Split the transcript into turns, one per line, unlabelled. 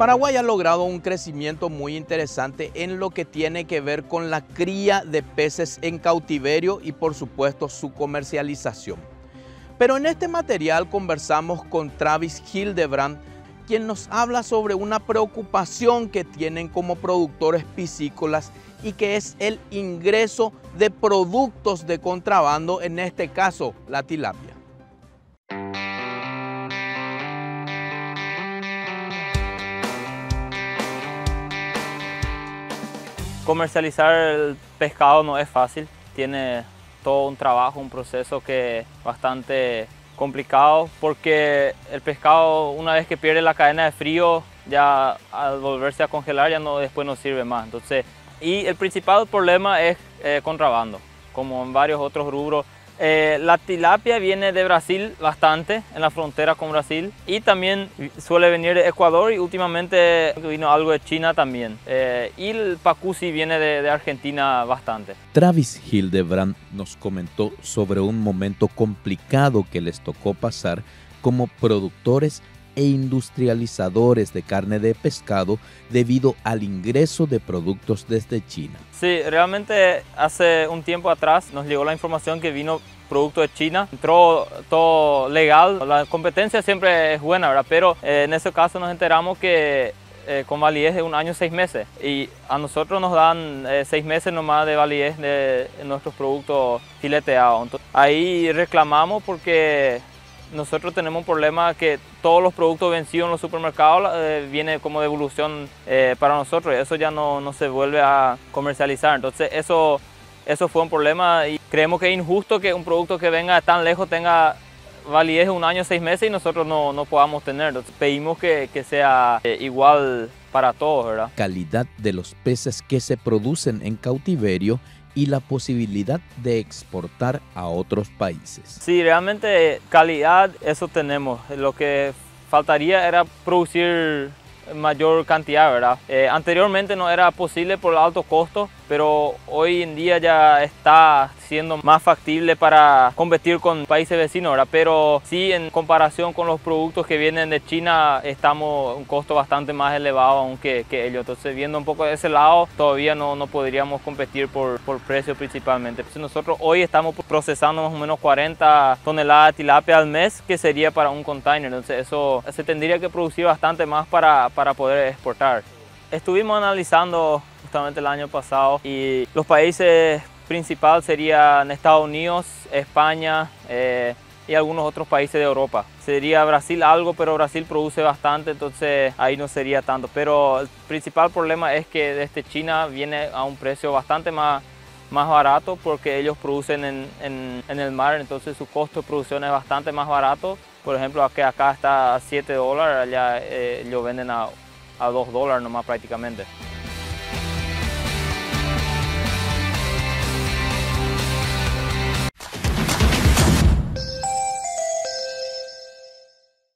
Paraguay ha logrado un crecimiento muy interesante en lo que tiene que ver con la cría de peces en cautiverio y por supuesto su comercialización. Pero en este material conversamos con Travis Hildebrand, quien nos habla sobre una preocupación que tienen como productores piscícolas y que es el ingreso de productos de contrabando, en este caso la tilapia.
Comercializar el pescado no es fácil, tiene todo un trabajo, un proceso que es bastante complicado porque el pescado una vez que pierde la cadena de frío ya al volverse a congelar ya no después no sirve más. Entonces, y el principal problema es eh, contrabando, como en varios otros rubros eh, la tilapia viene de Brasil bastante, en la frontera con Brasil, y también suele venir de Ecuador y últimamente vino algo de China también. Eh, y el pacusi viene de, de, Argentina bastante.
Travis Hildebrand nos comentó sobre un momento complicado que les tocó pasar como productores e industrializadores de carne de pescado debido al ingreso de productos desde China.
Sí, realmente hace un tiempo atrás nos llegó la información que vino producto de China, entró todo legal, la competencia siempre es buena, ¿verdad? pero eh, en ese caso nos enteramos que eh, con validez de un año seis meses y a nosotros nos dan eh, seis meses nomás de validez de nuestros productos fileteados. Entonces, ahí reclamamos porque nosotros tenemos un problema que todos los productos vencidos en los supermercados eh, viene como devolución eh, para nosotros eso ya no, no, se vuelve a comercializar. Entonces eso, eso fue un problema y creemos que es injusto que un producto que venga tan lejos tenga validez de un año, seis meses y nosotros no, no podamos tener. Entonces pedimos que, que sea eh, igual para todos, ¿verdad?
Calidad de los peces que se producen en cautiverio y la posibilidad de exportar a otros países.
Sí, realmente calidad, eso tenemos. Lo que faltaría era producir mayor cantidad, ¿verdad? Eh, anteriormente no era posible por el alto costo, pero hoy en día ya está siendo más factible para competir con países vecinos, ¿verdad? Pero sí, en comparación con los productos que vienen de China, estamos un costo bastante más elevado aunque que ellos. Entonces, viendo un poco de ese lado, todavía no, no podríamos competir por, por precio principalmente. Entonces, nosotros hoy estamos procesando más o menos 40 toneladas de tilapia al mes, que sería para un container. Entonces, eso se tendría que producir bastante más para, para poder exportar. Estuvimos analizando justamente el año pasado y los países principales serían Estados Unidos, España eh, y algunos otros países de Europa. Sería Brasil algo, pero Brasil produce bastante, entonces ahí no sería tanto. Pero el principal problema es que desde China viene a un precio bastante más, más barato porque ellos producen en, en, el mar, entonces su costo de producción es bastante más barato. Por ejemplo, que acá está a 7 dólares, allá eh, ellos venden a, a 2 dólares nomás prácticamente.